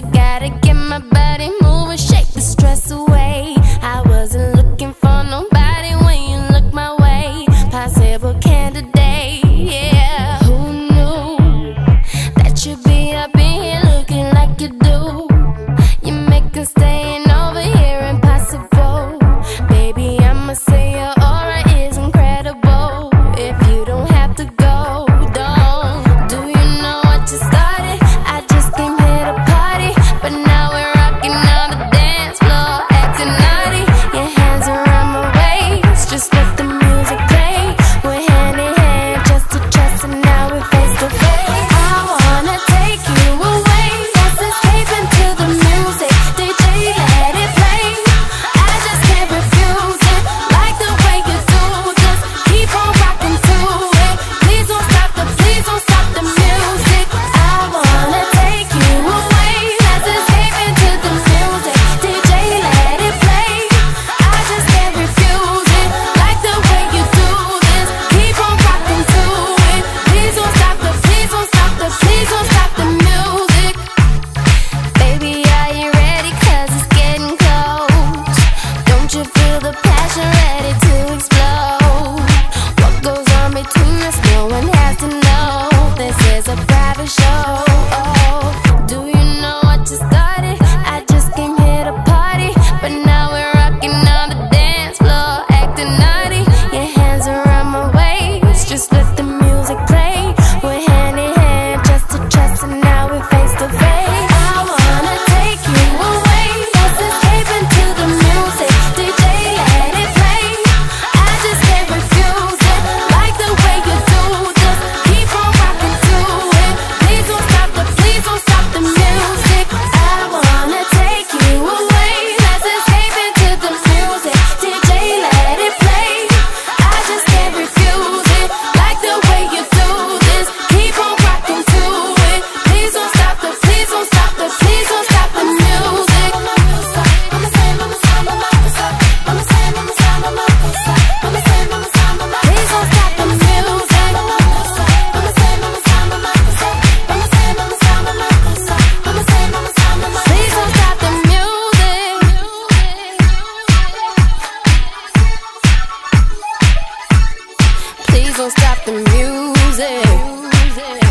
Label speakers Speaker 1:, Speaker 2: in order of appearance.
Speaker 1: I gotta stop the music.